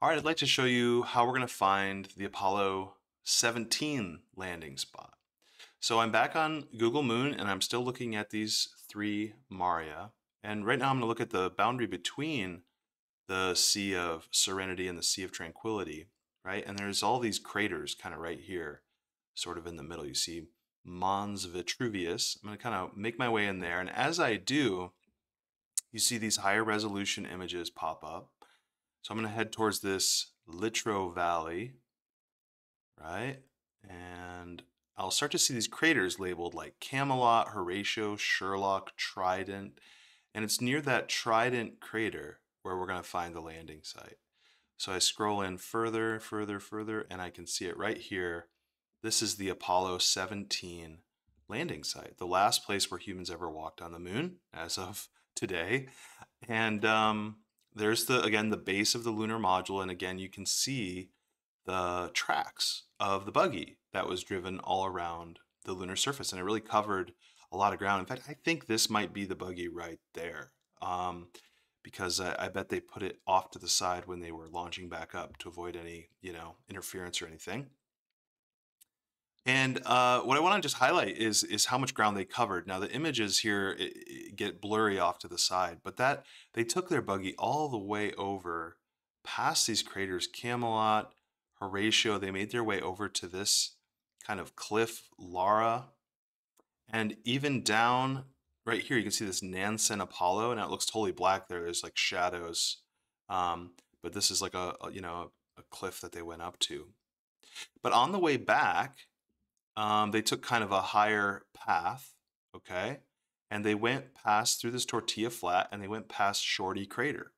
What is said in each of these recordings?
All right, I'd like to show you how we're going to find the Apollo 17 landing spot. So I'm back on Google Moon and I'm still looking at these three Maria. And right now I'm going to look at the boundary between the Sea of Serenity and the Sea of Tranquility, right? And there's all these craters kind of right here, sort of in the middle. You see Mons Vitruvius. I'm going to kind of make my way in there. And as I do, you see these higher resolution images pop up. So I'm going to head towards this Littrow Valley, right? And I'll start to see these craters labeled like Camelot, Horatio, Sherlock, Trident. And it's near that Trident crater where we're going to find the landing site. So I scroll in further, further, further, and I can see it right here. This is the Apollo 17 landing site, the last place where humans ever walked on the moon as of today. And um, there's the, again, the base of the lunar module. And again, you can see the tracks of the buggy that was driven all around the lunar surface. And it really covered a lot of ground. In fact, I think this might be the buggy right there. Um, because I, I, bet they put it off to the side when they were launching back up to avoid any, you know, interference or anything. And uh, what I want to just highlight is is how much ground they covered. Now the images here it, it get blurry off to the side, but that they took their buggy all the way over past these craters, Camelot, Horatio. They made their way over to this kind of cliff, Lara, and even down right here, you can see this Nansen Apollo. Now it looks totally black there. There's like shadows, um, but this is like a, a you know a cliff that they went up to. But on the way back, um, they took kind of a higher path, okay? And they went past through this tortilla flat and they went past Shorty Crater.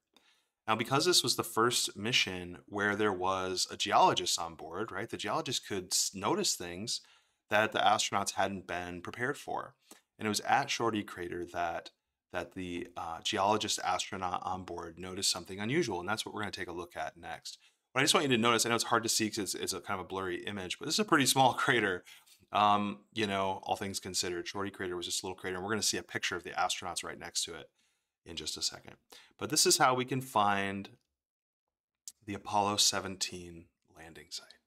Now, because this was the first mission where there was a geologist on board, right? The geologist could notice things that the astronauts hadn't been prepared for. And it was at Shorty Crater that that the uh, geologist astronaut on board noticed something unusual, and that's what we're going to take a look at next. But I just want you to notice, I know it's hard to see because it's, it's, a kind of a blurry image, but this is a pretty small crater. Um, you know, all things considered, Shorty Crater was just a little crater, and we're going to see a picture of the astronauts right next to it in just a second. But this is how we can find the Apollo 17 landing site.